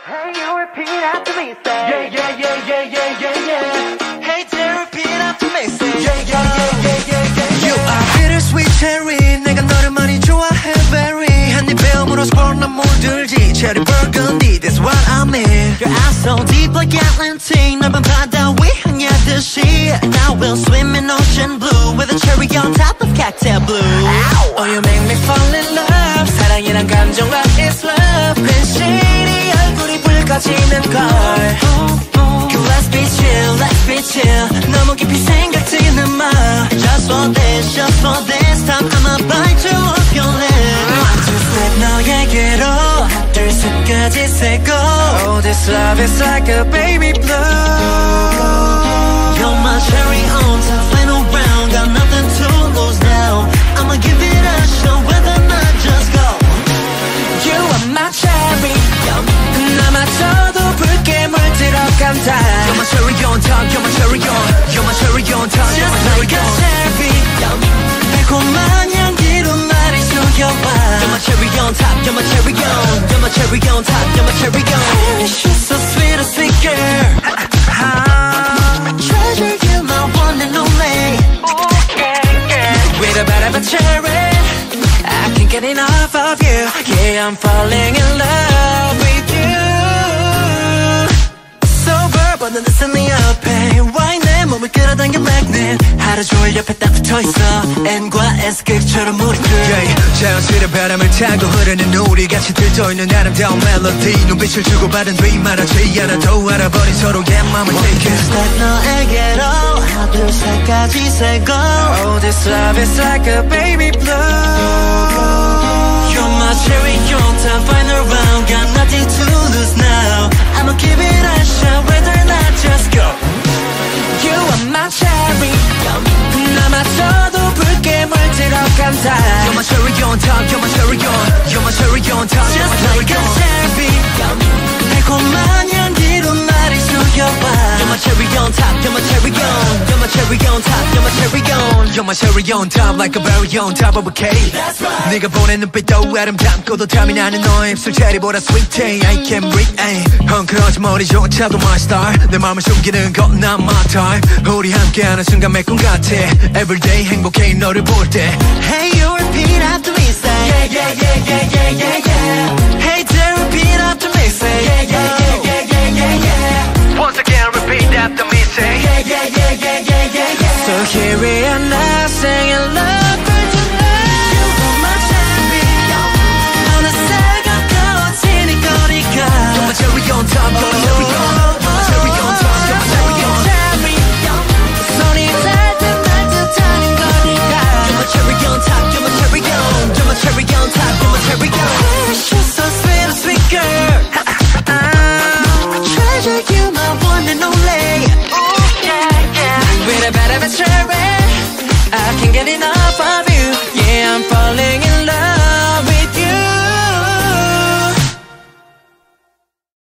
Hey, you repeat after me, say. Yeah, yeah, yeah, yeah, yeah, yeah, yeah. Hey, dear, repeat after me, say. Yeah, yeah, yeah, yeah, yeah, yeah. You are bittersweet cherry. 내가 너를 많이 좋아해, very. 한입 배움으로 스포 난 물들지. Cherry burgundy, that's what I mean. Your eyes so deep like Atlantic. 넓은 바다 위 향하듯이. Now we'll swim in ocean blue with a cherry on top of cocktail blue. Oh, you make me fall in love. 사랑이란 감정, what is love? 괜시리 얼굴이 붉어지는 걸. 그 Let's be chill, let's be chill. 너무 깊이 생각지는 마. Just for this, just for this time, I'ma bite you off your lip. One, two, step 너에게로. 하나, 둘, 셋까지 세고. Oh, this love is like a baby blue. You're my cherry on top, Cherry on, you're my cherry on top, you're my cherry on. You're so sweet, a sweet girl. Ah, treasure you, my one and only. With a bit of a cherry, I can't get enough of you. Yeah, I'm falling in love with you. Sober, but 넌 instantly up. Why 내 몸을 끌어당겨 magnet. 하루 종일 옆에 딱 붙어있어. N과 S 극처럼 우리 둘. yeah, 자연스레 바람을 타고 흐르는 우리 같이 들떠있는 아름다운 멜로디 눈빛을 주고받은 뒤 말하지 않아도 알아버린 서로의 맘을 take it Step 너에게로 하나 둘 셋까지 세고 Oh this love is like a baby blue You're my cherry on top final round 물들어 감다 You're my cherry on top, you're my cherry on You're my cherry on top, you're Just my like cherry a on cherry 달콤한 향기로 나를 속여봐 You're my cherry on top, you're my cherry on You're my cherry on top, you're my cherry on You're my cherry on top like a berry on top of a cake 네가 보낸 눈빛도 아름답고도 탐이 나는 너의 입술 체리보다 sweet I can't breathe. 헝클어진 머리조차도 my star 내 맘을 숨기는 건난 my time 우리 함께하는 순간 매꿈 같아 Everyday 행복해 너를 볼때 Hey you repeat after me say Yeah yeah yeah yeah yeah yeah yeah Hey dear repeat after me say Yeah yeah yeah yeah yeah yeah yeah Once again repeat after me say Yeah yeah yeah yeah yeah yeah yeah So here we are now